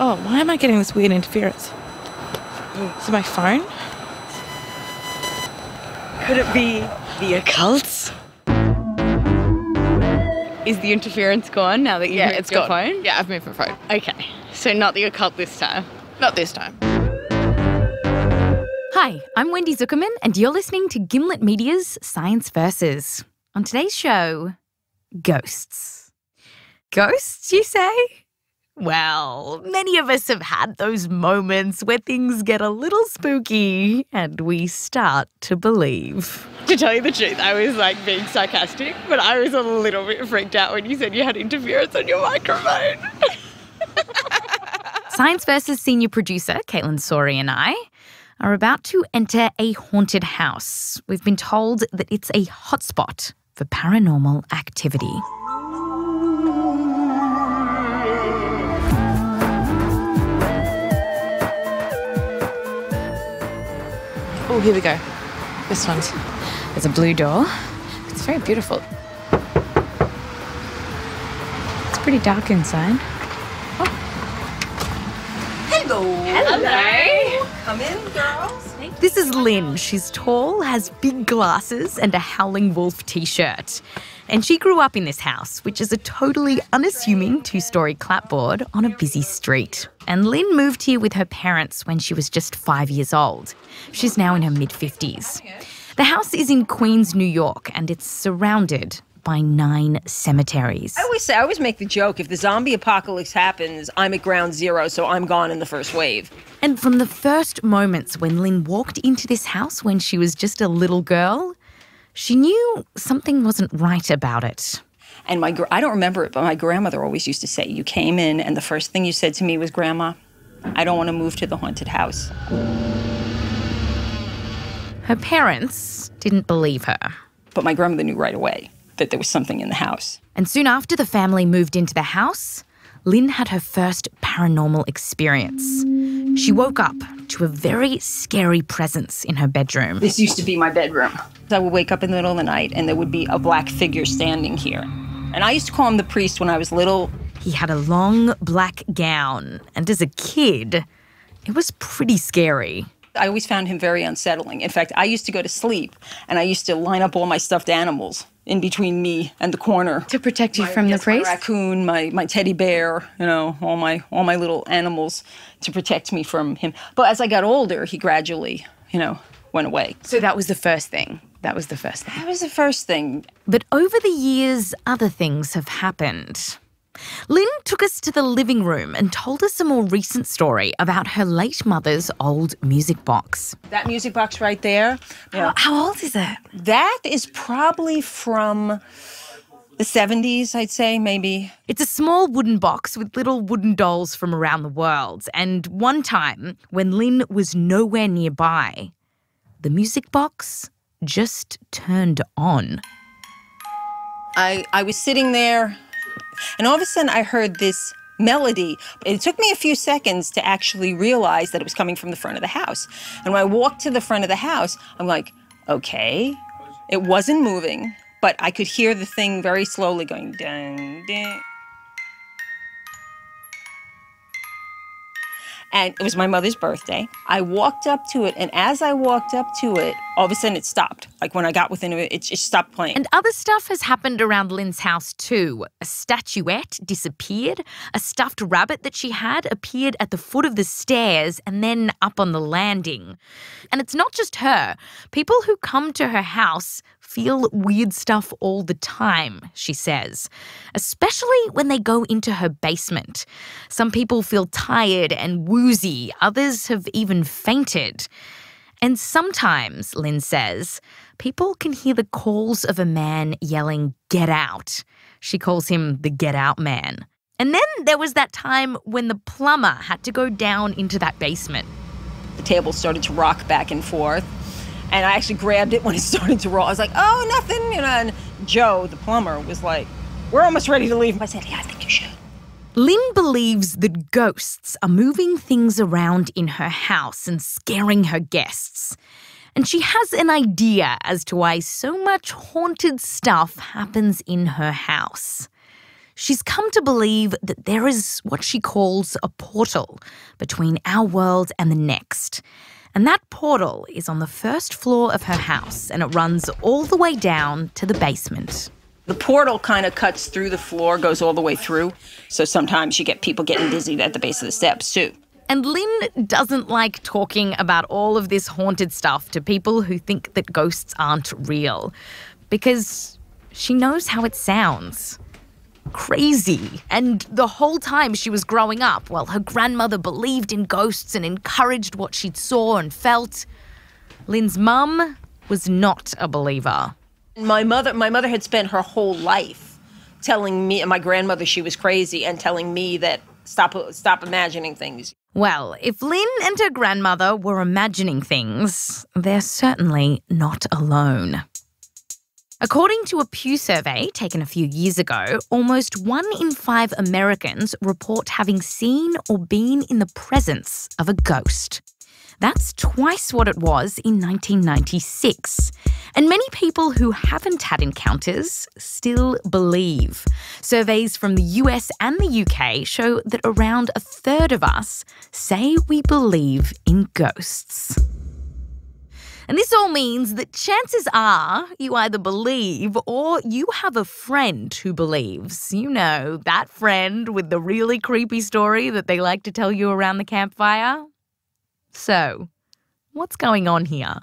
Oh, why am I getting this weird interference? Is it my phone? Could it be the occult? Is the interference gone now that you've Yeah, moved it's your gone. phone? Yeah, I've moved my phone. Okay, so not the occult this time. Not this time. Hi, I'm Wendy Zuckerman, and you're listening to Gimlet Media's Science Versus. On today's show, ghosts. Ghosts, you say? Well, many of us have had those moments where things get a little spooky and we start to believe. To tell you the truth, I was like being sarcastic, but I was a little bit freaked out when you said you had interference on your microphone. Science Versus senior producer Caitlin Sori and I are about to enter a haunted house. We've been told that it's a hotspot for paranormal activity. Oh, here we go. This one's. There's a blue door. It's very beautiful. It's pretty dark inside. Oh. Hello! Hello! Come in, girls. This is Lynn. She's tall, has big glasses, and a Howling Wolf t shirt. And she grew up in this house, which is a totally unassuming two story clapboard on a busy street. And Lynn moved here with her parents when she was just five years old. She's now in her mid 50s. The house is in Queens, New York, and it's surrounded by nine cemeteries. I always say, I always make the joke if the zombie apocalypse happens, I'm at ground zero, so I'm gone in the first wave. And from the first moments when Lynn walked into this house when she was just a little girl, she knew something wasn't right about it. And my, I don't remember it, but my grandmother always used to say, You came in, and the first thing you said to me was, Grandma, I don't want to move to the haunted house. Her parents didn't believe her. But my grandmother knew right away that there was something in the house. And soon after the family moved into the house, Lynn had her first paranormal experience. She woke up to a very scary presence in her bedroom. This used to be my bedroom. I would wake up in the middle of the night, and there would be a black figure standing here. And I used to call him the priest when I was little. He had a long black gown, and as a kid, it was pretty scary. I always found him very unsettling. In fact, I used to go to sleep, and I used to line up all my stuffed animals in between me and the corner. To protect you from the Yes, my raccoon, my, my teddy bear, you know, all my all my little animals to protect me from him. But as I got older, he gradually, you know, went away. So that was the first thing. That was the first thing. That was the first thing. But over the years, other things have happened. Lynn took us to the living room and told us a more recent story about her late mother's old music box. That music box right there, yeah, How old is it? that is probably from the 70s, I'd say, maybe. It's a small wooden box with little wooden dolls from around the world. And one time, when Lynn was nowhere nearby, the music box just turned on. I, I was sitting there, and all of a sudden I heard this melody. It took me a few seconds to actually realize that it was coming from the front of the house. And when I walked to the front of the house, I'm like, okay. It wasn't moving, but I could hear the thing very slowly going ding, ding. And it was my mother's birthday. I walked up to it, and as I walked up to it, all of a sudden it stopped. Like when I got within it, it stopped playing. And other stuff has happened around Lynn's house too. A statuette disappeared. A stuffed rabbit that she had appeared at the foot of the stairs and then up on the landing. And it's not just her. People who come to her house feel weird stuff all the time, she says, especially when they go into her basement. Some people feel tired and woozy, others have even fainted. And sometimes, Lynn says, people can hear the calls of a man yelling, Get out. She calls him the Get Out Man. And then there was that time when the plumber had to go down into that basement. the table started to rock back and forth. And I actually grabbed it when it started to roll. I was like, oh, nothing, you know. And Joe, the plumber, was like, we're almost ready to leave. I said, yeah, I think you should. Lynn believes that ghosts are moving things around in her house and scaring her guests. And she has an idea as to why so much haunted stuff happens in her house. she's come to believe that there is what she calls a portal between our world and the next. And that portal is on the first floor of her house and it runs all the way down to the basement. The portal kind of cuts through the floor, goes all the way through. So sometimes you get people getting dizzy at the base of the steps, too. And Lynn doesn't like talking about all of this haunted stuff to people who think that ghosts aren't real because she knows how it sounds. Crazy. And the whole time she was growing up, well, her grandmother believed in ghosts and encouraged what she saw and felt. Lynn's mum was not a believer. My mother, my mother had spent her whole life telling me, and my grandmother, she was crazy, and telling me that stop, stop imagining things. Well, if Lynn and her grandmother were imagining things, they're certainly not alone. According to a Pew survey taken a few years ago, almost one in five Americans report having seen or been in the presence of a ghost. That's twice what it was in 1996. And many people who haven't had encounters still believe. Surveys from the US and the UK show that around a third of us say we believe in ghosts. And this all means that chances are you either believe or you have a friend who believes. You know, that friend with the really creepy story that they like to tell you around the campfire. So, what's going on here?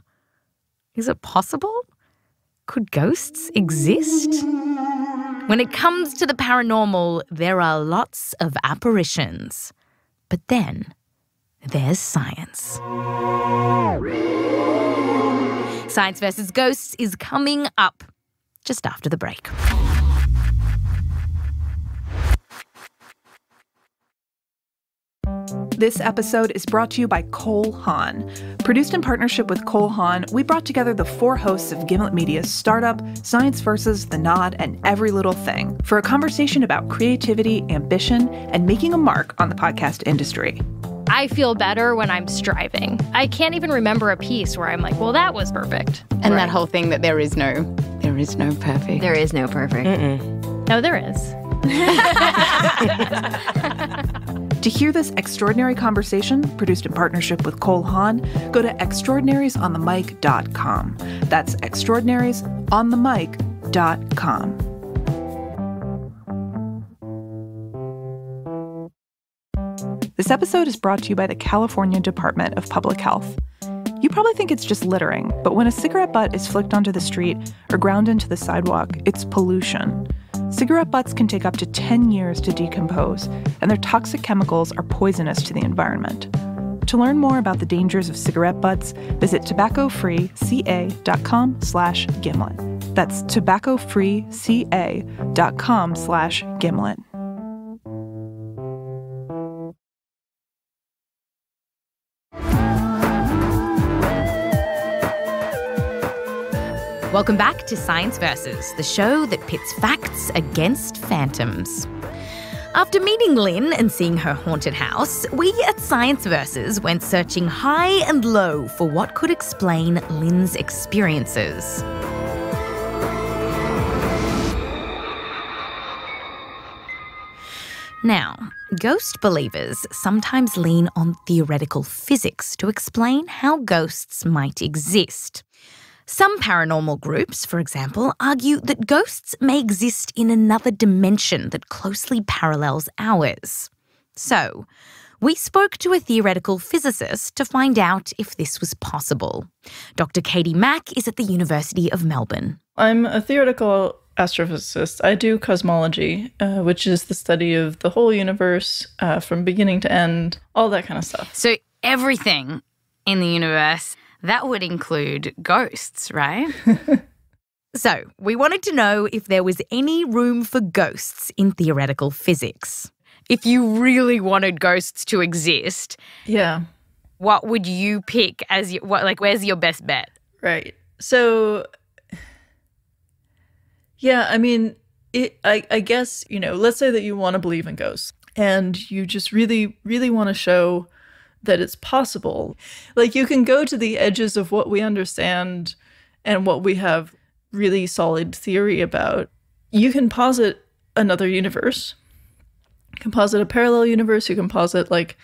Is it possible? Could ghosts exist? When it comes to the paranormal, there are lots of apparitions. But then there's science. Science versus Ghosts is coming up just after the break. This episode is brought to you by Cole Haan. Produced in partnership with Cole Haan, we brought together the four hosts of Gimlet Media's Startup, Science Versus, The Nod, and Every Little Thing for a conversation about creativity, ambition, and making a mark on the podcast industry. I feel better when I'm striving. I can't even remember a piece where I'm like, well, that was perfect. And that whole thing that there is no, there is no perfect. There is no perfect. No, there is. To hear this extraordinary conversation, produced in partnership with Cole Haan, go to extraordinariesonthemic.com. That's extraordinariesonthemic.com. This episode is brought to you by the California Department of Public Health. You probably think it's just littering, but when a cigarette butt is flicked onto the street or ground into the sidewalk, it's pollution. Cigarette butts can take up to 10 years to decompose, and their toxic chemicals are poisonous to the environment. To learn more about the dangers of cigarette butts, visit tobaccofreeca.com slash gimlet. That's tobaccofreeca.com slash gimlet. Welcome back to Science Versus, the show that pits facts against phantoms. After meeting Lynn and seeing her haunted house, we at Science Versus went searching high and low for what could explain Lynn's experiences. Now, ghost believers sometimes lean on theoretical physics to explain how ghosts might exist. Some paranormal groups, for example, argue that ghosts may exist in another dimension that closely parallels ours. So, we spoke to a theoretical physicist to find out if this was possible. Dr. Katie Mack is at the University of Melbourne. I'm a theoretical astrophysicist. I do cosmology, uh, which is the study of the whole universe uh, from beginning to end, all that kind of stuff. So, everything in the universe, that would include ghosts, right? so, we wanted to know if there was any room for ghosts in theoretical physics. If you really wanted ghosts to exist, Yeah, what would you pick as your, what, like, where's your best bet? right. So, yeah, I mean, it. I, I guess you know. Let's say that you want to believe in ghosts, and you just really, really want to show that it's possible. Like you can go to the edges of what we understand and what we have really solid theory about. You can posit another universe. You can posit a parallel universe. You can posit like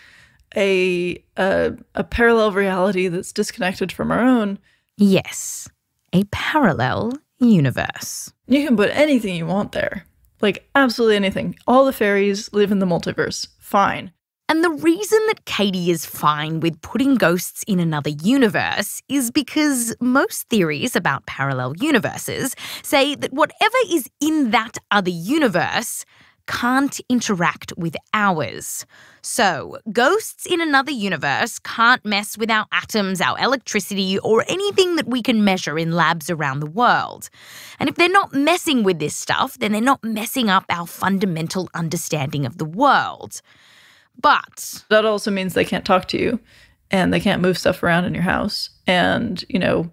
a, a a parallel reality that's disconnected from our own. Yes, a parallel universe. You can put anything you want there, like absolutely anything. All the fairies live in the multiverse. Fine. And the reason that Katie is fine with putting ghosts in another universe is because most theories about parallel universes say that whatever is in that other universe can't interact with ours. So, ghosts in another universe can't mess with our atoms, our electricity, or anything that we can measure in labs around the world. And if they're not messing with this stuff, then they're not messing up our fundamental understanding of the world. But that also means they can't talk to you and they can't move stuff around in your house. And, you know,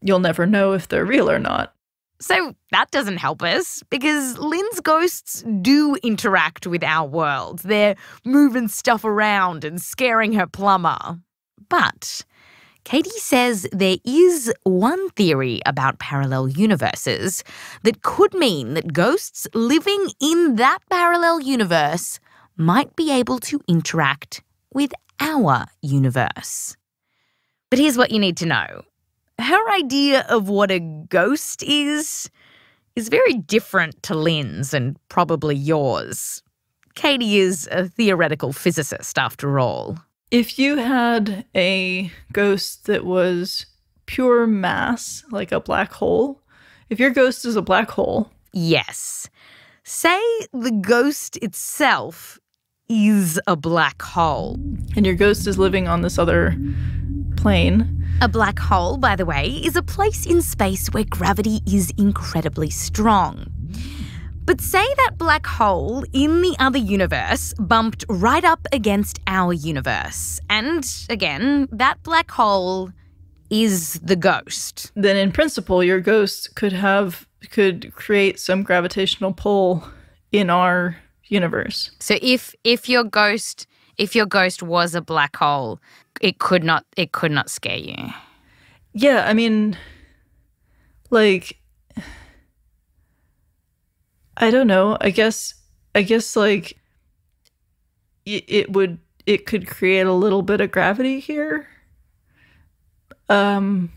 you'll never know if they're real or not. So that doesn't help us because Lynn's ghosts do interact with our world. They're moving stuff around and scaring her plumber. But Katie says there is one theory about parallel universes that could mean that ghosts living in that parallel universe might be able to interact with our universe. But here's what you need to know her idea of what a ghost is is very different to Lynn's and probably yours. Katie is a theoretical physicist, after all. If you had a ghost that was pure mass, like a black hole, if your ghost is a black hole. Yes. Say the ghost itself is a black hole. And your ghost is living on this other plane. A black hole, by the way, is a place in space where gravity is incredibly strong. But say that black hole in the other universe bumped right up against our universe. And again, that black hole is the ghost. Then in principle, your ghost could have could create some gravitational pull in our universe. So if if your ghost if your ghost was a black hole, it could not it could not scare you. Yeah, I mean like I don't know. I guess I guess like it, it would it could create a little bit of gravity here. Um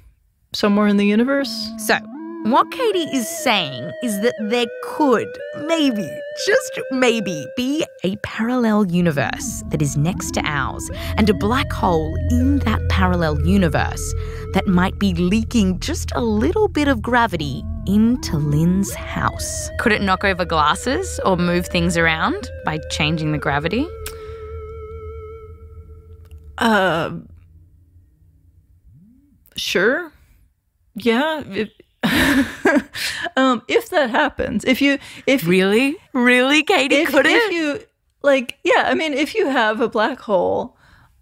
somewhere in the universe. So, what Katie is saying is that there could, maybe, just maybe, be a parallel universe that is next to ours, and a black hole in that parallel universe that might be leaking just a little bit of gravity into Lynn's house. Could it knock over glasses or move things around by changing the gravity? Uh, sure. Yeah. It, um, if that happens, if you, if really, really, Katie, if, could if it? you like, yeah, I mean, if you have a black hole,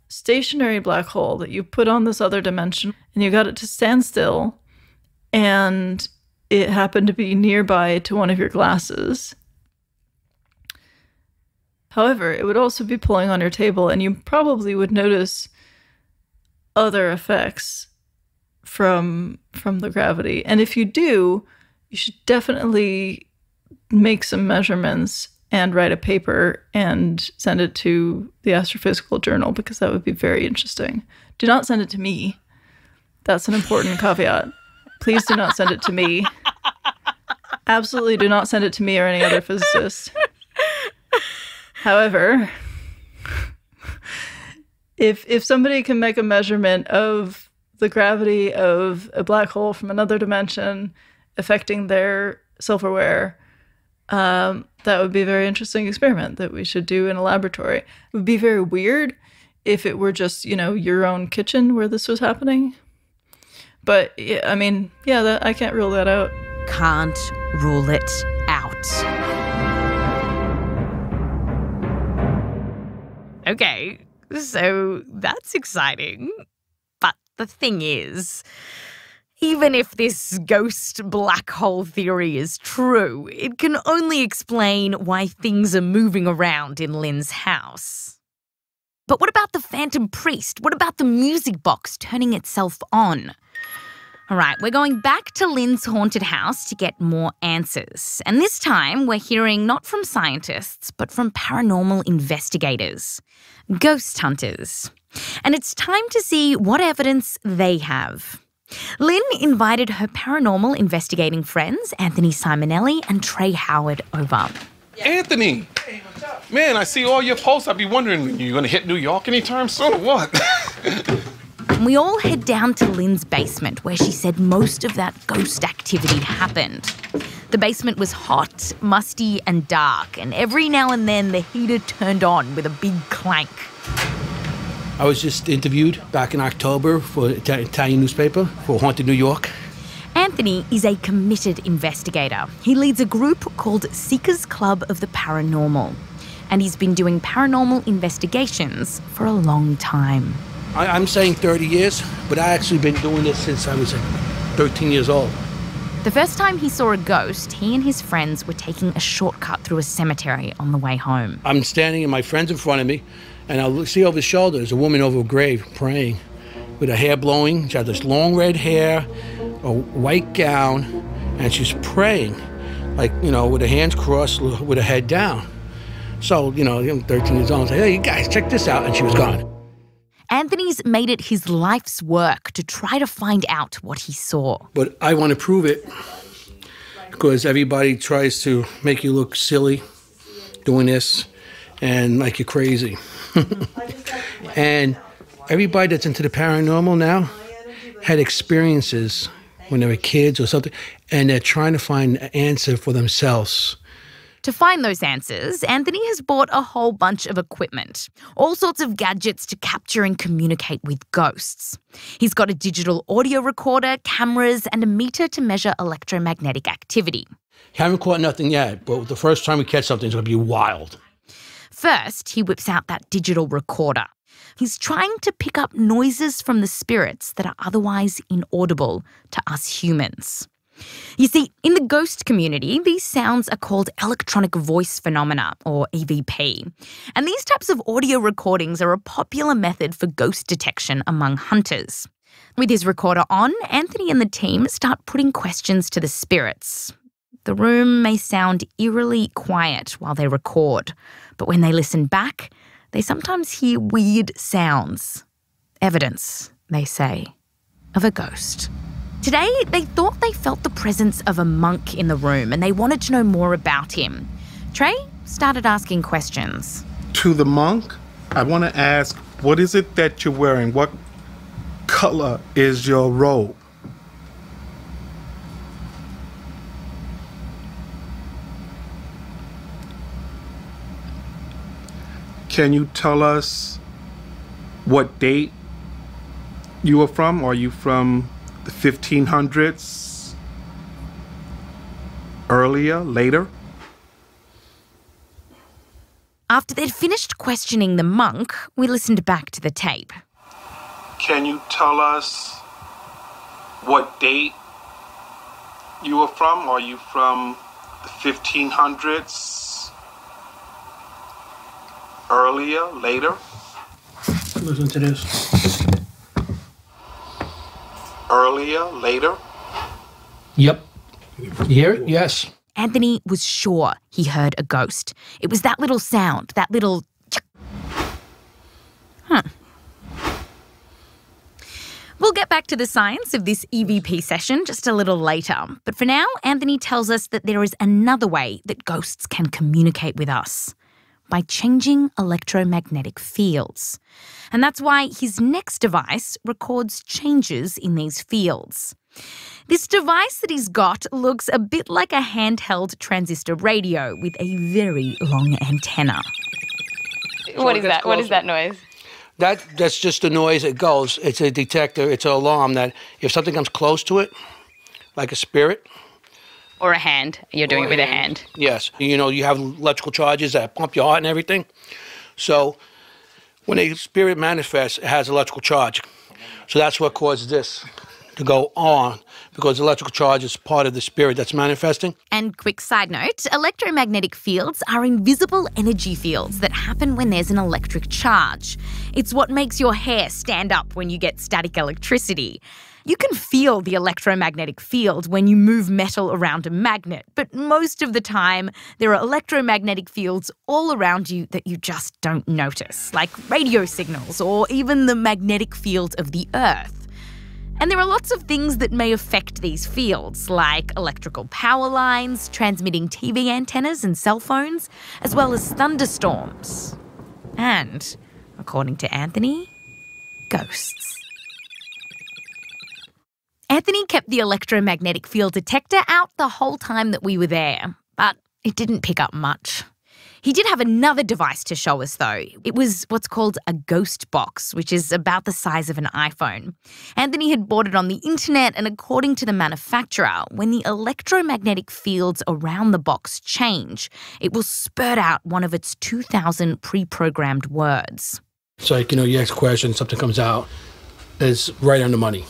stationary black hole that you put on this other dimension, and you got it to stand still, and it happened to be nearby to one of your glasses. However, it would also be pulling on your table, and you probably would notice other effects from from the gravity. And if you do, you should definitely make some measurements and write a paper and send it to the Astrophysical Journal because that would be very interesting. Do not send it to me. That's an important caveat. Please do not send it to me. Absolutely do not send it to me or any other physicist. However, if if somebody can make a measurement of the gravity of a black hole from another dimension affecting their silverware, um, that would be a very interesting experiment that we should do in a laboratory. It would be very weird if it were just, you know, your own kitchen where this was happening. But I mean, yeah, that, I can't rule that out. Can't rule it out. Okay, so that's exciting. The thing is, even if this ghost black hole theory is true, it can only explain why things are moving around in Lynn's house. But what about the phantom priest? What about the music box turning itself on? All right, we're going back to Lynn's haunted house to get more answers. And this time, we're hearing not from scientists, but from paranormal investigators, ghost hunters. And it's time to see what evidence they have. Lynn invited her paranormal investigating friends, Anthony Simonelli and Trey Howard, over. Anthony! Man, I see all your posts. I'd be wondering, you gonna hit New York anytime soon or what? We all head down to Lynn's basement where she said most of that ghost activity happened. The basement was hot, musty, and dark, and every now and then the heater turned on with a big clank. I was just interviewed back in October for an Italian newspaper for Haunted New York. Anthony is a committed investigator. He leads a group called Seekers Club of the Paranormal, and he's been doing paranormal investigations for a long time. I, I'm saying 30 years, but I actually been doing this since I was 13 years old. The first time he saw a ghost, he and his friends were taking a shortcut through a cemetery on the way home. I'm standing and my friend's in front of me, and I see over his shoulder there's a woman over a grave praying with her hair blowing. She had this long red hair, a white gown, and she's praying, like, you know, with her hands crossed, with her head down. So, you know, I'm 13 years old. I say, hey, you guys, check this out. And she was gone. Anthony's made it his life's work to try to find out what he saw. But I want to prove it because everybody tries to make you look silly doing this and like you're crazy. and everybody that's into the paranormal now had experiences when they were kids or something, and they're trying to find an answer for themselves. To find those answers, Anthony has bought a whole bunch of equipment, all sorts of gadgets to capture and communicate with ghosts. He's got a digital audio recorder, cameras, and a meter to measure electromagnetic activity. Haven't caught nothing yet, but the first time we catch something, it's going to be wild. First, he whips out that digital recorder. He's trying to pick up noises from the spirits that are otherwise inaudible to us humans. You see, in the ghost community, these sounds are called electronic voice phenomena, or EVP. And these types of audio recordings are a popular method for ghost detection among hunters. With his recorder on, Anthony and the team start putting questions to the spirits. The room may sound eerily quiet while they record, but when they listen back, they sometimes hear weird sounds. Evidence, they say, of a ghost. Today, they thought they felt the presence of a monk in the room and they wanted to know more about him. Trey started asking questions. to the monk, I want to ask, what is it that you're wearing? What color is your robe? Can you tell us what date you were from? Are you from the 1500s? Earlier, later? After they'd finished questioning the monk, we listened back to the tape. Can you tell us what date you were from? Are you from the 1500s? Earlier, later? Listen to this. Earlier, later? Yep. You hear it? Yes. Anthony was sure he heard a ghost. It was that little sound, that little. Huh. We'll get back to the science of this EVP session just a little later. But for now, Anthony tells us that there is another way that ghosts can communicate with us by changing electromagnetic fields. And that's why his next device records changes in these fields. This device that he's got looks a bit like a handheld transistor radio with a very long antenna. What is that? What is that noise? That that's just the noise it goes. It's a detector. It's an alarm that if something comes close to it, like a spirit, Or a hand. You're doing it with a hand. yes, you know you have electrical charges that pump your heart and everything. So when a spirit manifests, it has electrical charge. So that's what causes this to go on because electrical charge is part of the spirit that's manifesting. And quick side note electromagnetic fields are invisible energy fields that happen when there's an electric charge. It's what makes your hair stand up when you get static electricity. You can feel the electromagnetic field when you move metal around a magnet, but most of the time, there are electromagnetic fields all around you that you just don't notice, like radio signals or even the magnetic field of the Earth. And there are lots of things that may affect these fields, like electrical power lines, transmitting TV antennas and cell phones, as well as thunderstorms. And, according to Anthony, ghosts. Anthony kept the electromagnetic field detector out the whole time that we were there, but it didn't pick up much. He did have another device to show us, though. It was what's called a ghost box, which is about the size of an iPhone. Anthony had bought it on the internet, and according to the manufacturer, when the electromagnetic fields around the box change, it will spurt out one of its 2,000 pre programmed words. It's like, you know, you ask a question, something comes out, it's right on the money.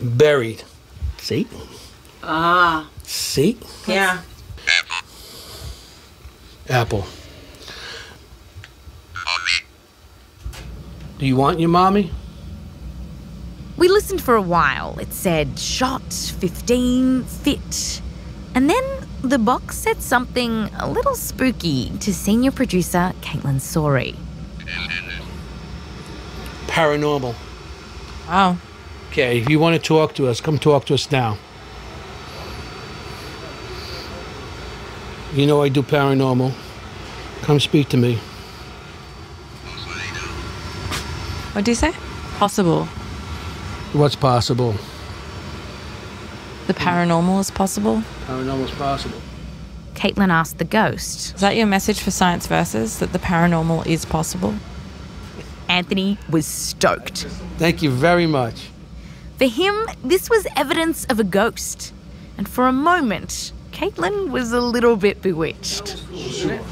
Buried. See? Ah, See? yeah. Apple. Do you want your mommy? We listened for a while. It said shot, 15, fit. And then the box said something a little spooky to senior producer Caitlin Sorey. Paranormal. Wow. Okay, if you want to talk to us, come talk to us now. You know I do paranormal. Come speak to me. What do you say? Possible. What's possible? The paranormal is possible. Paranormal is possible. Caitlin asked the ghost. Is that your message for Science Versus? That the paranormal is possible? Anthony was stoked. Thank you very much. For him, this was evidence of a ghost. And for a moment, Caitlin was a little bit bewitched.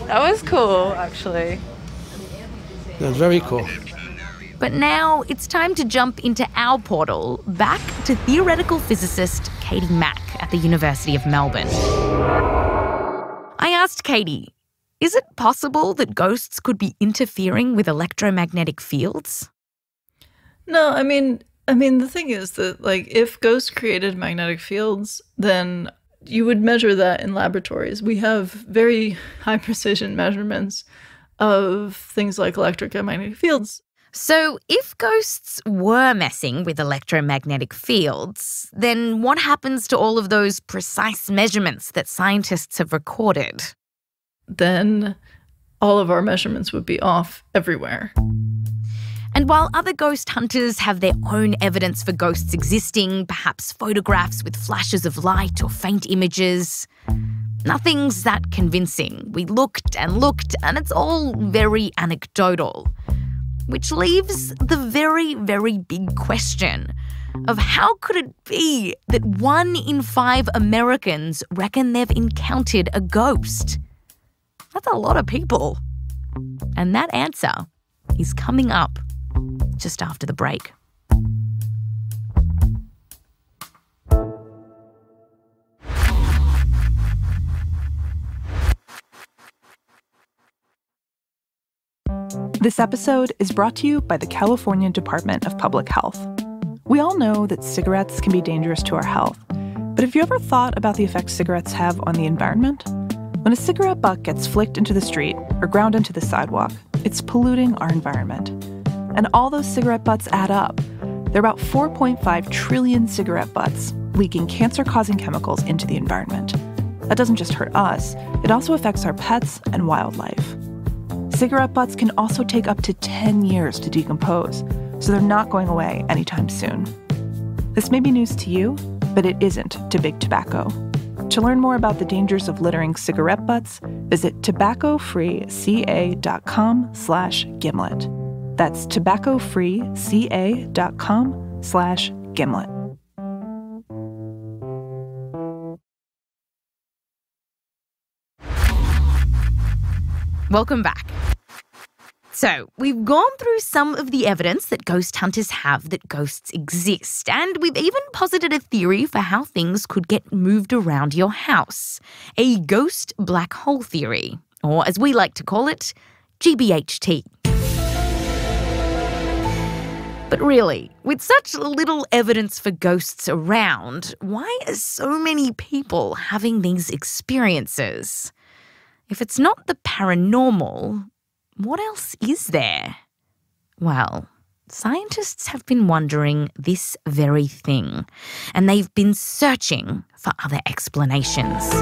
That was cool, actually. That was very cool. But now it's time to jump into our portal back to theoretical physicist Katie Mack at the University of Melbourne. I asked Katie, is it possible that ghosts could be interfering with electromagnetic fields? No, I mean, I mean, the thing is that like if ghosts created magnetic fields, then you would measure that in laboratories. We have very high precision measurements of things like electric and magnetic fields. So, if ghosts were messing with electromagnetic fields, then what happens to all of those precise measurements that scientists have recorded? Then all of our measurements would be off everywhere. And while other ghost hunters have their own evidence for ghosts existing, perhaps photographs with flashes of light or faint images, nothing's that convincing. We looked and looked, and it's all very anecdotal. Which leaves the very, very big question of how could it be that one in five Americans reckon they've encountered a ghost? That's a lot of people. And that answer is coming up just after the break. This episode is brought to you by the California Department of Public Health. We all know that cigarettes can be dangerous to our health, but have you ever thought about the effects cigarettes have on the environment? When a cigarette butt gets flicked into the street or ground into the sidewalk, it's polluting our environment. And all those cigarette butts add up. There are about 4.5 trillion cigarette butts leaking cancer causing chemicals into the environment. That doesn't just hurt us, it also affects our pets and wildlife. Cigarette butts can also take up to 10 years to decompose, so they're not going away anytime soon. This may be news to you, but it isn't to big tobacco. To learn more about the dangers of littering cigarette butts, visit tobaccofreeca.com slash gimlet. That's tobaccofreeca.com slash gimlet. Welcome back. So, we've gone through some of the evidence that ghost hunters have that ghosts exist, and we've even posited a theory for how things could get moved around your house a ghost black hole theory, or as we like to call it, GBHT. But really, with such little evidence for ghosts around, why are so many people having these experiences? If it's not the paranormal, what else is there? Well, scientists have been wondering this very thing, and they've been searching for other explanations.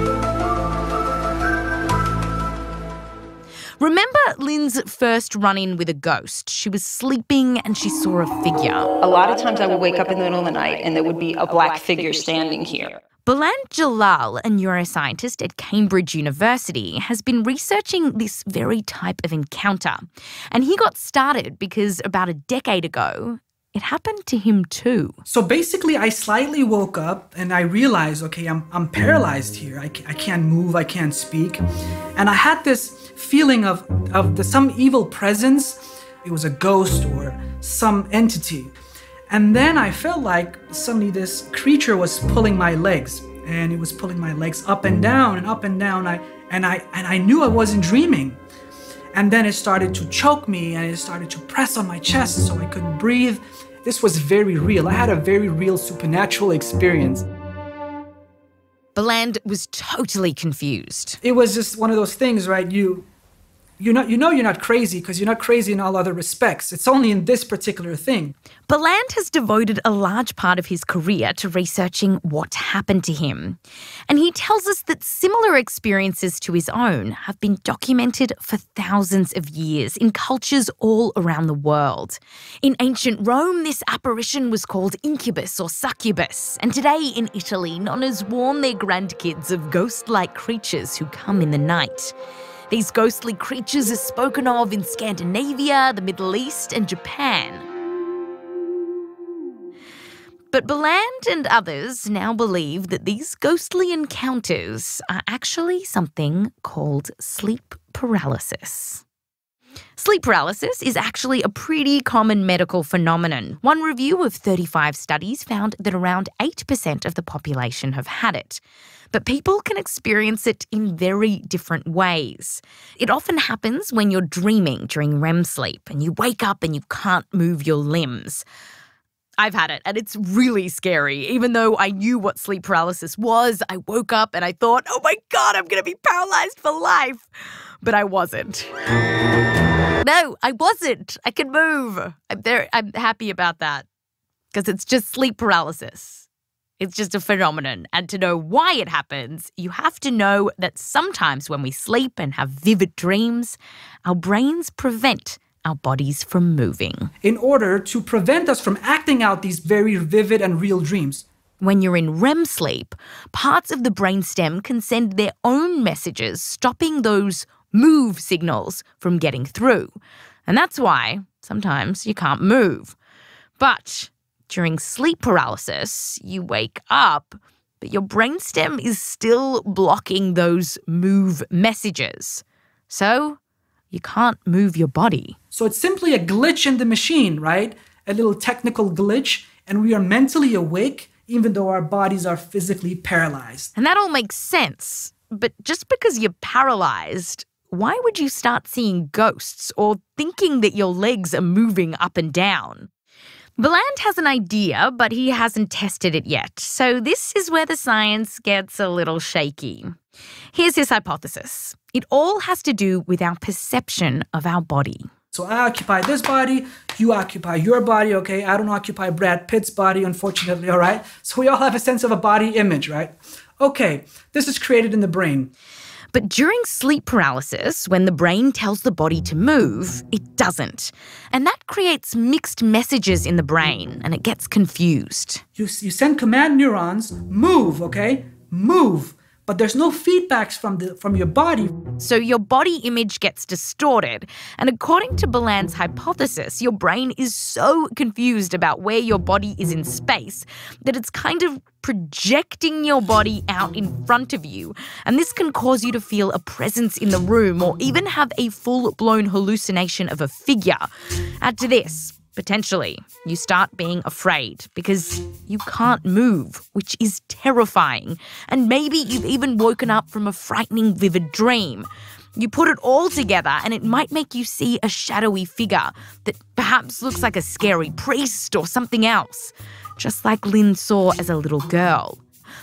Remember Lynn's first run in with a ghost? She was sleeping and she saw a figure. A lot of times I would wake up in the middle of the night and there would be a black figure standing here. Baland Jalal, a neuroscientist at Cambridge University, has been researching this very type of encounter. And he got started because about a decade ago, it happened to him too. So basically, I slightly woke up and I realized, okay, I'm, I'm paralyzed here. I, I can't move, I can't speak. And I had this feeling of, of the, some evil presence. It was a ghost or some entity. And then I felt like suddenly this creature was pulling my legs and it was pulling my legs up and down and up and down. I, and I and I knew I wasn't dreaming. And then it started to choke me and it started to press on my chest so I couldn't breathe. This was very real. I had a very real supernatural experience. Baland was totally confused. It was just one of those things, right? You you're not you know you're not crazy because you're not crazy in all other respects. It's only in this particular thing. Baland has devoted a large part of his career to researching what happened to him. And he tells us that similar experiences to his own have been documented for thousands of years in cultures all around the world. In ancient Rome, this apparition was called incubus or succubus, and today in Italy, nonnas warn their grandkids of ghost like creatures who come in the night. These ghostly creatures are spoken of in Scandinavia, the Middle East, and Japan. But Baland and others now believe that these ghostly encounters are actually something called sleep paralysis. Sleep paralysis is actually a pretty common medical phenomenon. One review of 35 studies found that around 8% of the population have had it. But people can experience it in very different ways. It often happens when you're dreaming during REM sleep and you wake up and you can't move your limbs. I've had it and it's really scary. Even though I knew what sleep paralysis was, I woke up and I thought, oh my God, I'm going to be paralyzed for life. But I wasn't. No, I wasn't. I can move. I'm, there, I'm happy about that because it's just sleep paralysis. It's just a phenomenon. And to know why it happens, you have to know that sometimes when we sleep and have vivid dreams, our brains prevent our bodies from moving. In order to prevent us from acting out these very vivid and real dreams. When you're in REM sleep, parts of the brainstem can send their own messages, stopping those move signals from getting through. And that's why sometimes you can't move. But during sleep paralysis, you wake up, but your brainstem is still blocking those move messages. So you can't move your body. So it's simply a glitch in the machine, right? A little technical glitch, and we are mentally awake even though our bodies are physically paralyzed. And that all makes sense. But just because you're paralyzed, why would you start seeing ghosts or thinking that your legs are moving up and down? Baland has an idea, but he hasn't tested it yet. So this is where the science gets a little shaky. Here's his hypothesis it all has to do with our perception of our body. So I occupy this body, you occupy your body, okay? I don't occupy Brad Pitt's body, unfortunately, all right? So we all have a sense of a body image, right? Okay, this is created in the brain. But during sleep paralysis, when the brain tells the body to move, it doesn't. And that creates mixed messages in the brain and it gets confused. You, you send command neurons, move, okay? Move but there's no feedbacks from the from your body. So your body image gets distorted. And according to Baland's hypothesis, your brain is so confused about where your body is in space that it's kind of projecting your body out in front of you. And this can cause you to feel a presence in the room or even have a full-blown hallucination of a figure. Add to this, potentially, you start being afraid because you can't move, which is terrifying. And maybe you've even woken up from a frightening, vivid dream. You put it all together, and it might make you see a shadowy figure that perhaps looks like a scary priest or something else, just like Lynn saw as a little girl.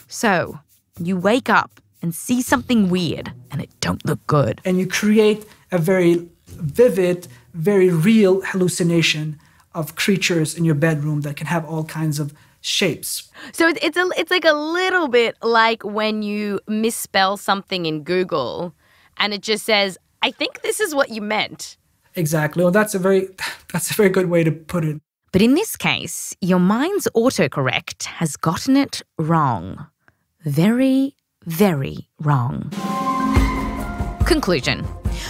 So, you wake up and see something weird, and it don't look good. And you create a very vivid, very real hallucination of creatures in your bedroom that can have all kinds of shapes. So it's it's a it's like a little bit like when you misspell something in Google and it just says, "I think this is what you meant." Exactly. Well, that's a very that's a very good way to put it. But in this case, your mind's autocorrect has gotten it wrong. Very, very wrong. Conclusion.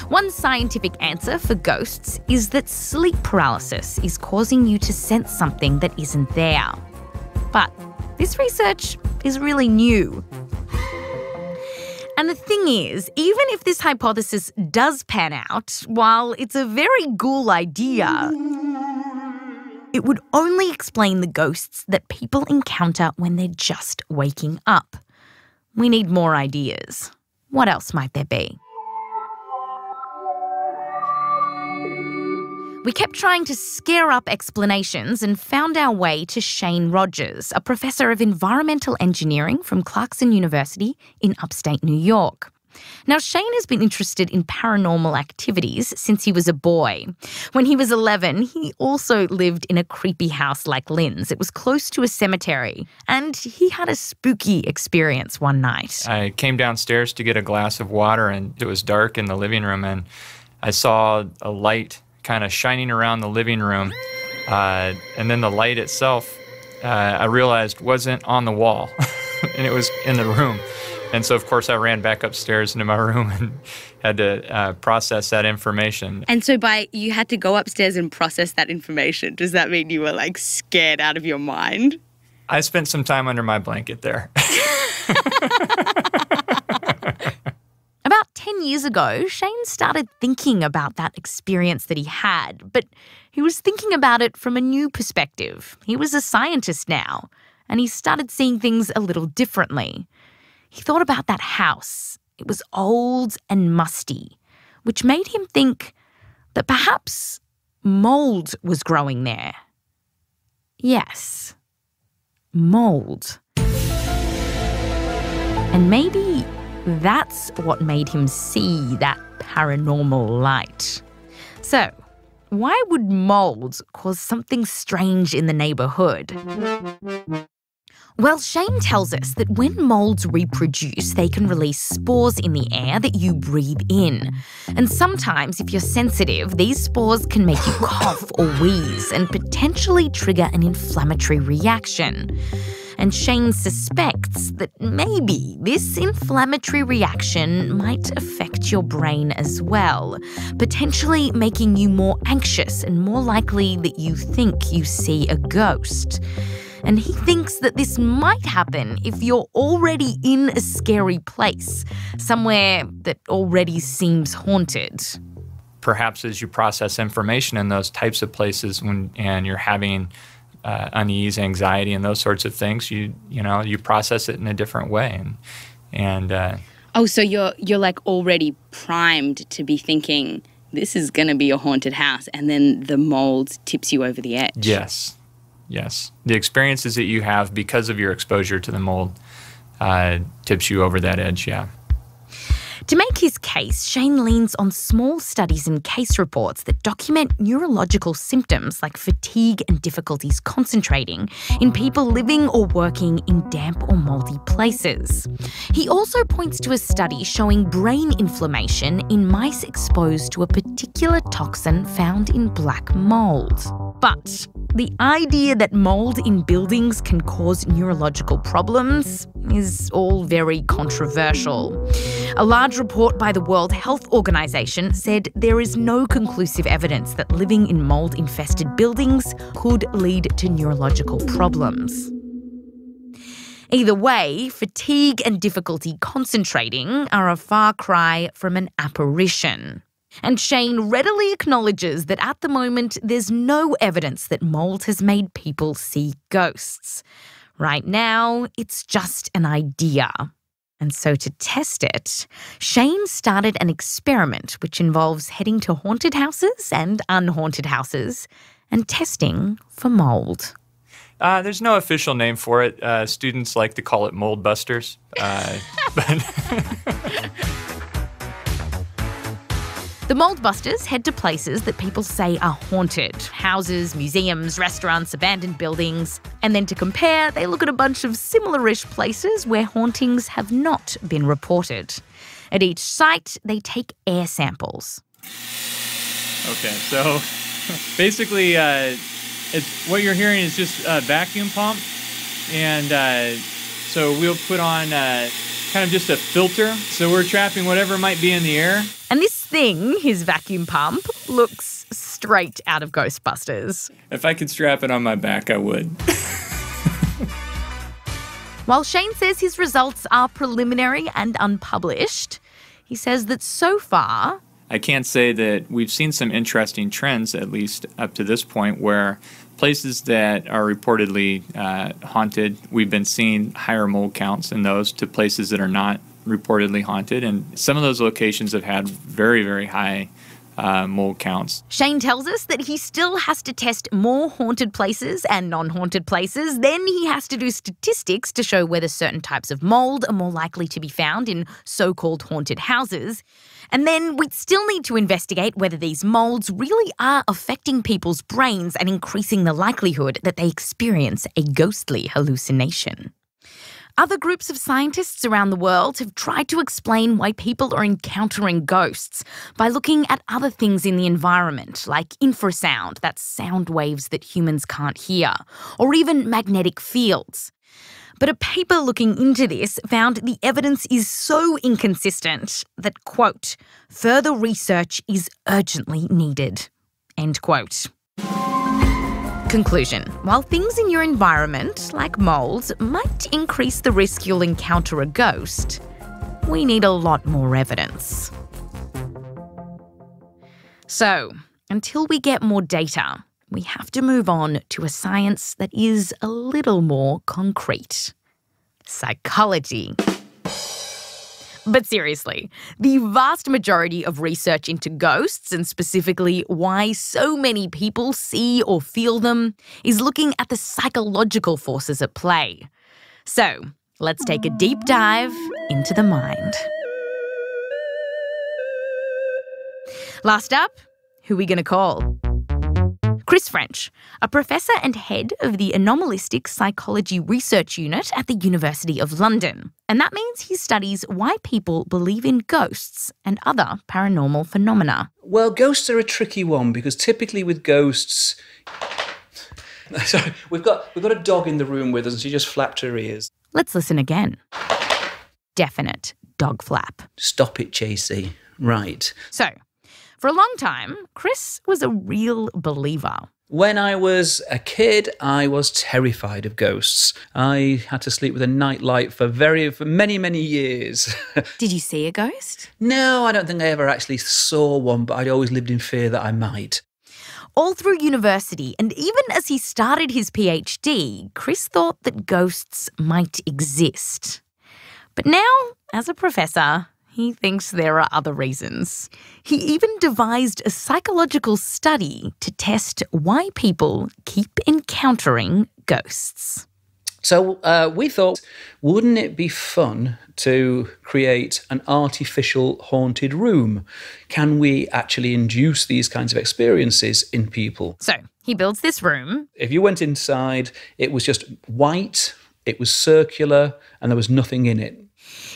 One scientific answer for ghosts is that sleep paralysis is causing you to sense something that isn't there. But this research is really new. And the thing is, even if this hypothesis does pan out, while it's a very ghoul idea, it would only explain the ghosts that people encounter when they're just waking up. We need more ideas. What else might there be? We kept trying to scare up explanations and found our way to Shane Rogers, a professor of environmental engineering from Clarkson University in upstate New York. Now, Shane has been interested in paranormal activities since he was a boy. When he was 11, he also lived in a creepy house like Lynn's. It was close to a cemetery, and he had a spooky experience one night. I came downstairs to get a glass of water, and it was dark in the living room, and I saw a light kind of shining around the living room. Uh, and then the light itself, uh, I realized wasn't on the wall, and it was in the room. And so, of course, I ran back upstairs into my room and had to uh, process that information. And so, by you had to go upstairs and process that information, does that mean you were like scared out of your mind? I spent some time under my blanket there. About 10 years ago, Shane started thinking about that experience that he had, but he was thinking about it from a new perspective. He was a scientist now, and he started seeing things a little differently. He thought about that house. It was old and musty, which made him think that perhaps mold was growing there. Yes, mold. And maybe that's what made him see that paranormal light. So, why would mold cause something strange in the neighborhood? Well, Shane tells us that when molds reproduce, they can release spores in the air that you breathe in. And sometimes, if you're sensitive, these spores can make you cough or wheeze and potentially trigger an inflammatory reaction. And Shane suspects that maybe this inflammatory reaction might affect your brain as well, potentially making you more anxious and more likely that you think you see a ghost. And he thinks that this might happen if you're already in a scary place, somewhere that already seems haunted. Perhaps as you process information in those types of places when and you're having uh, unease, anxiety, and those sorts of things, you you know you process it in a different way, and and uh, Oh, so you're you're like already primed to be thinking this is going to be a haunted house, and then the mold tips you over the edge. yes, yes, the experiences that you have because of your exposure to the mold uh, tips you over that edge. Yeah. To make his case, Shane leans on small studies and case reports that document neurological symptoms like fatigue and difficulties concentrating in people living or working in damp or mouldy places. He also points to a study showing brain inflammation in mice exposed to a particular toxin found in black mold. But the idea that mold in buildings can cause neurological problems is all very controversial. A large report by the World Health Organization said there is no conclusive evidence that living in mold infested buildings could lead to neurological problems. Either way, fatigue and difficulty concentrating are a far cry from an apparition. And Shane readily acknowledges that at the moment there's no evidence that mold has made people see ghosts. Right now, it's just an idea. And so, to test it, Shane started an experiment which involves heading to haunted houses and unhaunted houses and testing for mold. Uh, there's no official name for it. Uh, students like to call it mold busters. Uh, The mold busters head to places that people say are haunted houses, museums, restaurants, abandoned buildings. And then to compare, they look at a bunch of similar ish places where hauntings have not been reported. At each site, they take air samples. Okay, so basically, uh, it's, what you're hearing is just a vacuum pump, and uh, so we'll put on uh, kind of just a filter. So we're trapping whatever might be in the air. And this thing, his vacuum pump, looks straight out of Ghostbusters. If I could strap it on my back, I would. While Shane says his results are preliminary and unpublished, he says that so far, I can't say that we've seen some interesting trends, at least up to this point, where places that are reportedly uh, haunted, we've been seeing higher mold counts in those to places that are not reportedly haunted. And some of those locations have had very, very high uh, mold counts. Shane tells us that he still has to test more haunted places and non haunted places. Then he has to do statistics to show whether certain types of mold are more likely to be found in so called haunted houses. And then we'd still need to investigate whether these molds really are affecting people's brains and increasing the likelihood that they experience a ghostly hallucination. Other groups of scientists around the world have tried to explain why people are encountering ghosts by looking at other things in the environment, like infrasound, that's sound waves that humans can't hear, or even magnetic fields. But a paper looking into this found the evidence is so inconsistent that, quote, further research is urgently needed, end quote. Conclusion While things in your environment, like mould, might increase the risk you'll encounter a ghost, we need a lot more evidence. So, until we get more data, we have to move on to a science that is a little more concrete psychology. But seriously, the vast majority of research into ghosts, and specifically why so many people see or feel them, is looking at the psychological forces at play. So, let's take a deep dive into the mind. Last up, who are we going to call? Chris French, a professor and head of the Anomalistic Psychology Research Unit at the University of London. And that means he studies why people believe in ghosts and other paranormal phenomena. Well, ghosts are a tricky one because typically with ghosts. Sorry, we've got, we've got a dog in the room with us and she just flapped her ears. Let's listen again. Definite dog flap. Stop it, JC. Right. So, for a long time, Chris was a real believer. When I was a kid, I was terrified of ghosts. I had to sleep with a nightlight for very for many many years. Did you see a ghost? no, I don't think I ever actually saw one, but I'd always lived in fear that I might. All through university, and even as he started his PhD, Chris thought that ghosts might exist. But now, as a professor, he thinks there are other reasons. He even devised a psychological study to test why people keep encountering ghosts. So uh, we thought, wouldn't it be fun to create an artificial haunted room? Can we actually induce these kinds of experiences in people? So he builds this room. If you went inside, it was just white, it was circular, and there was nothing in it.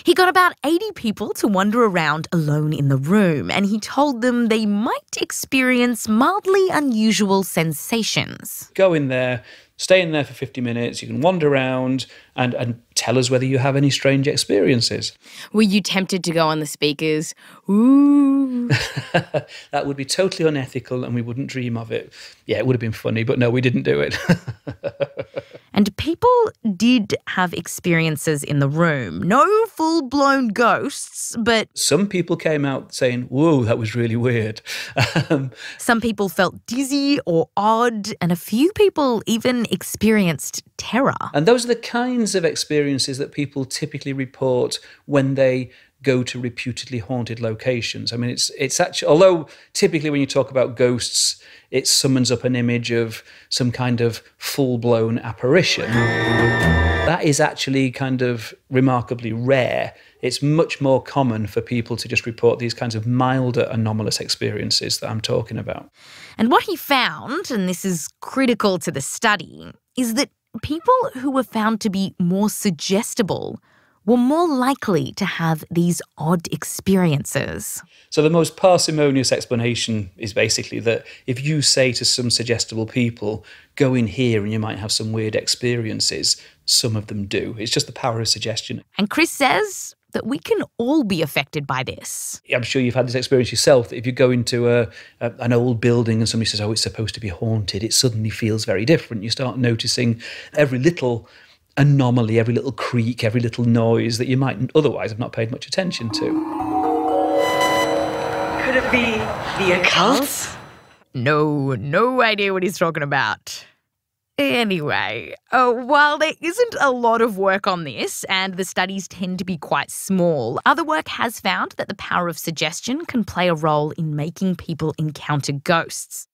He got about 80 people to wander around alone in the room, and he told them they might experience mildly unusual sensations. Go in there, stay in there for 50 minutes, you can wander around and, and tell us whether you have any strange experiences. Were you tempted to go on the speakers? Ooh. that would be totally unethical and we wouldn't dream of it. Yeah, it would have been funny, but no, we didn't do it. And people did have experiences in the room. No full blown ghosts, but Some people came out saying, Whoa, that was really weird. Um, some people felt dizzy or odd, and a few people even experienced terror. And those are the kinds of experiences that people typically report when they go to reputedly haunted locations. I mean, it's it's actually although typically when you talk about ghosts, it summons up an image of some kind of full blown apparition. That is actually kind of remarkably rare. It's much more common for people to just report these kinds of milder anomalous experiences that I'm talking about. And what he found, and this is critical to the study, is that people who were found to be more suggestible were more likely to have these odd experiences. So, the most parsimonious explanation is basically that if you say to some suggestible people, go in here and you might have some weird experiences, some of them do. It's just the power of suggestion. And Chris says that we can all be affected by this. I'm sure you've had this experience yourself that if you go into a, a, an old building and somebody says, oh, it's supposed to be haunted, it suddenly feels very different. You start noticing every little anomaly, every little creak, every little noise that you might otherwise have not paid much attention to. Could it be the occult? No, no idea what he's talking about. Anyway, uh, while there isn't a lot of work on this, and the studies tend to be quite small, other work has found that the power of suggestion can play a role in making people encounter ghosts.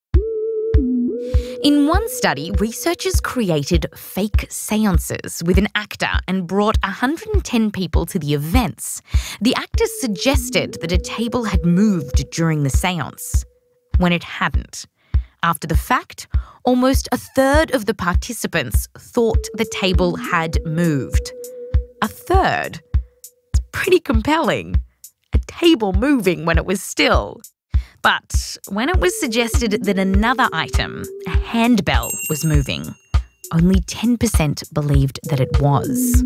In one study, researchers created fake seances with an actor and brought 110 people to the events. The actors suggested that a table had moved during the seance, when it hadn't. After the fact, almost a third of the participants thought the table had moved. A third? It's pretty compelling. A table moving when it was still. But when it was suggested that another item, a handbell, was moving, only 10% believed that it was.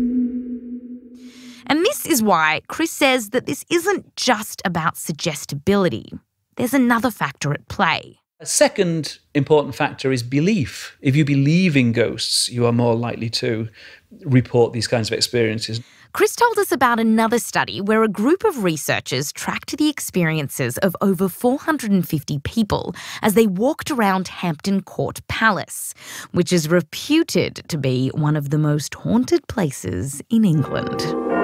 And this is why Chris says that this isn't just about suggestibility. There's another factor at play. A second important factor is belief. If you believe in ghosts, you are more likely to report these kinds of experiences. Chris told us about another study where a group of researchers tracked the experiences of over 450 people as they walked around Hampton Court Palace, which is reputed to be one of the most haunted places in England.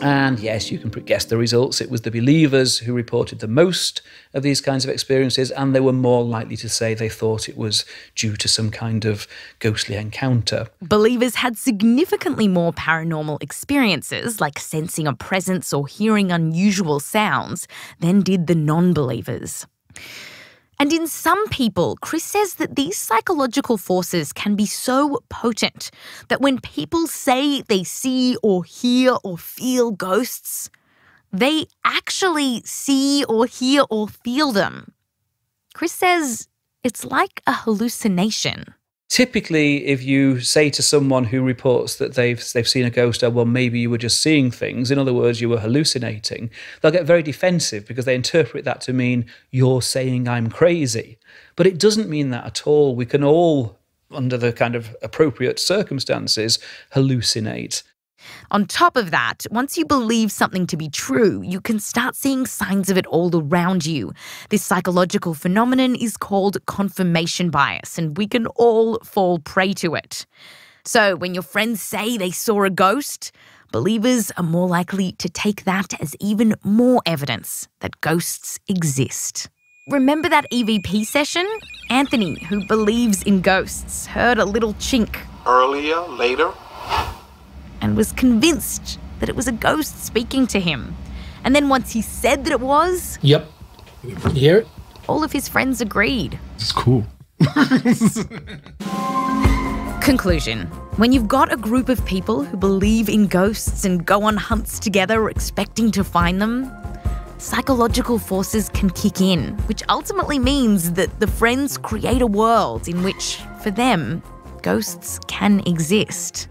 And yes, you can guess the results. It was the believers who reported the most of these kinds of experiences, and they were more likely to say they thought it was due to some kind of ghostly encounter. Believers had significantly more paranormal experiences, like sensing a presence or hearing unusual sounds, than did the non believers. And in some people, Chris says that these psychological forces can be so potent that when people say they see or hear or feel ghosts, they actually see or hear or feel them. Chris says it's like a hallucination. Typically, if you say to someone who reports that they've they've seen a ghost, oh, well, maybe you were just seeing things. In other words, you were hallucinating. They'll get very defensive because they interpret that to mean you're saying I'm crazy. But it doesn't mean that at all. We can all, under the kind of appropriate circumstances, hallucinate. On top of that, once you believe something to be true, you can start seeing signs of it all around you. This psychological phenomenon is called confirmation bias, and we can all fall prey to it. So, when your friends say they saw a ghost, believers are more likely to take that as even more evidence that ghosts exist. Remember that EVP session? Anthony, who believes in ghosts, heard a little chink Earlier, later? And was convinced that it was a ghost speaking to him. And then once he said that it was, Yep. You hear it? all of his friends agreed. It's cool. Conclusion When you've got a group of people who believe in ghosts and go on hunts together expecting to find them, psychological forces can kick in, which ultimately means that the friends create a world in which, for them, ghosts can exist.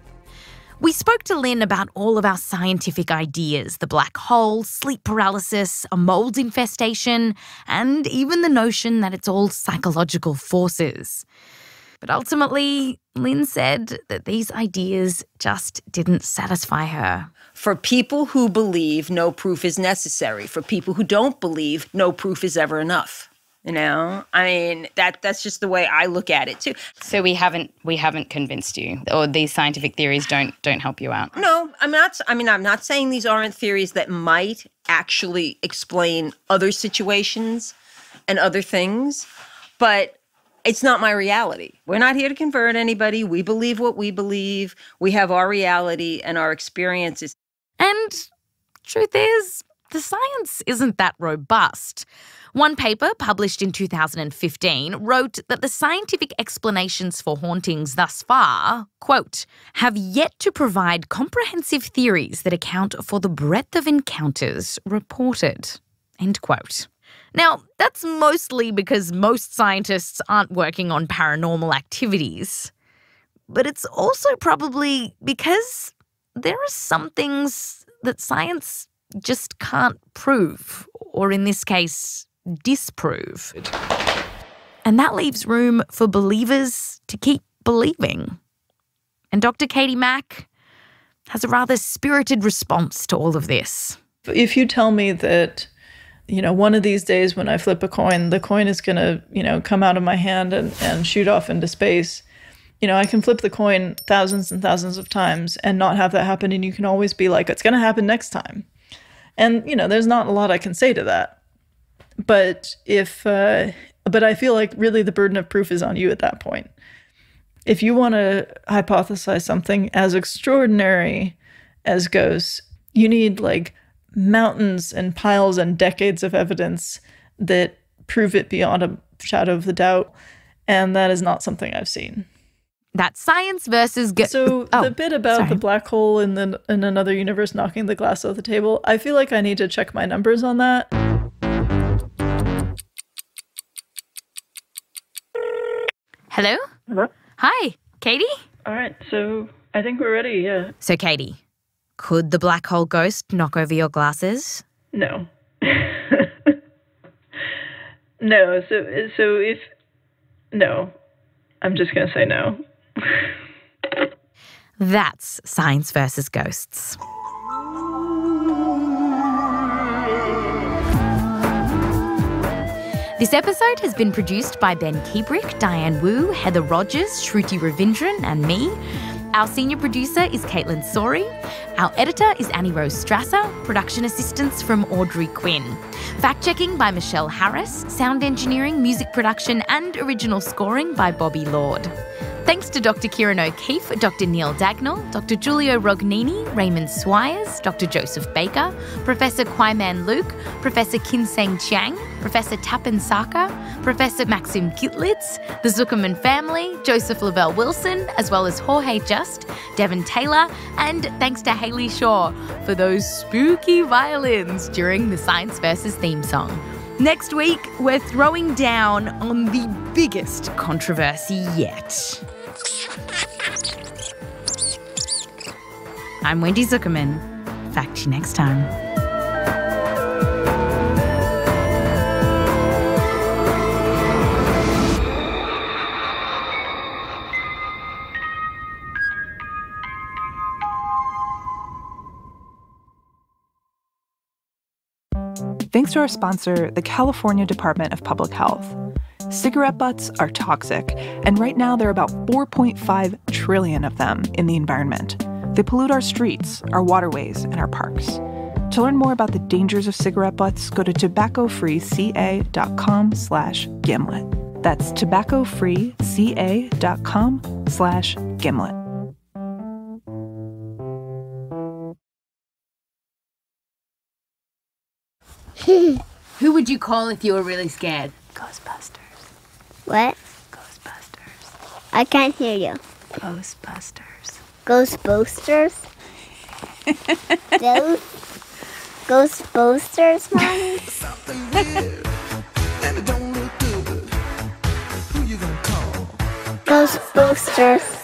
We spoke to Lynn about all of our scientific ideas the black hole, sleep paralysis, a mold infestation, and even the notion that it's all psychological forces. But ultimately, Lynn said that these ideas just didn't satisfy her. For people who believe, no proof is necessary. For people who don't believe, no proof is ever enough. You know, I mean that that's just the way I look at it too. So we haven't we haven't convinced you, or these scientific theories don't don't help you out. No, I'm not. I mean, I'm not saying these aren't theories that might actually explain other situations and other things, but it's not my reality. We're not here to convert anybody. We believe what we believe. We have our reality and our experiences. And truth is, the science isn't that robust. One paper, published in 2015, wrote that the scientific explanations for hauntings thus far, quote, have yet to provide comprehensive theories that account for the breadth of encounters reported, end quote. Now, that's mostly because most scientists aren't working on paranormal activities. But it's also probably because there are some things that science just can't prove, or in this case, disprove. And that leaves room for believers to keep believing. And Dr. Katie Mack has a rather spirited response to all of this. If you tell me that, you know, one of these days when I flip a coin, the coin is going to, you know, come out of my hand and, and shoot off into space, you know, I can flip the coin thousands and thousands of times and not have that happen. And you can always be like, it's going to happen next time. And, you know, there's not a lot I can say to that. But if, uh, but I feel like really the burden of proof is on you at that point. If you want to hypothesize something as extraordinary as ghosts, you need like mountains and piles and decades of evidence that prove it beyond a shadow of the doubt. And that is not something I've seen. That's science versus go- So oh, the bit about sorry. the black hole in the in another universe knocking the glass off the table, I feel like I need to check my numbers on that. Hello? Hello. Hi, Katie? All right, so I think we're ready. Yeah. So, Katie, could the black hole ghost knock over your glasses? No. no. So so if no, I'm just gonna say no. That's science versus ghosts. This episode has been produced by Ben Kebrick, Diane Wu, Heather Rogers, Shruti Ravindran, and me. Our senior producer is Caitlin Sori. Our editor is Annie Rose Strasser. Production assistance from Audrey Quinn. Fact checking by Michelle Harris. Sound engineering, music production, and original scoring by Bobby Lord. Thanks to Dr. Ciarán O'Keeffe, Dr. Neil Dagnall, Dr. Giulio Rognini, Raymond Swires, Dr. Joseph Baker, Professor Kwaiman Luke, Professor Kinseng Chiang, Professor Tapan Saka, Professor Maxim Gitlitz, the Zuckerman family, Joseph Lavelle Wilson, as well as Jorge Just, Devon Taylor, and thanks to Haley Shaw for those spooky violins during the Science Versus theme song. Next week, we're throwing down on the biggest controversy yet. I'm Wendy Zuckerman. Back to you next time. Thanks to our sponsor, the California Department of Public Health. Cigarette butts are toxic, and right now there are about 4.5 trillion of them in the environment. They pollute our streets, our waterways, and our parks. To learn more about the dangers of cigarette butts, go to tobaccofreeca.com slash gimlet. That's tobaccofreeca.com slash gimlet. Who would you call if you were really scared? Ghostbusters. What? Ghostbusters. I can't hear you. Ghostbusters. Ghostbusters? Those Ghostbusters, mommy? Ghostbusters.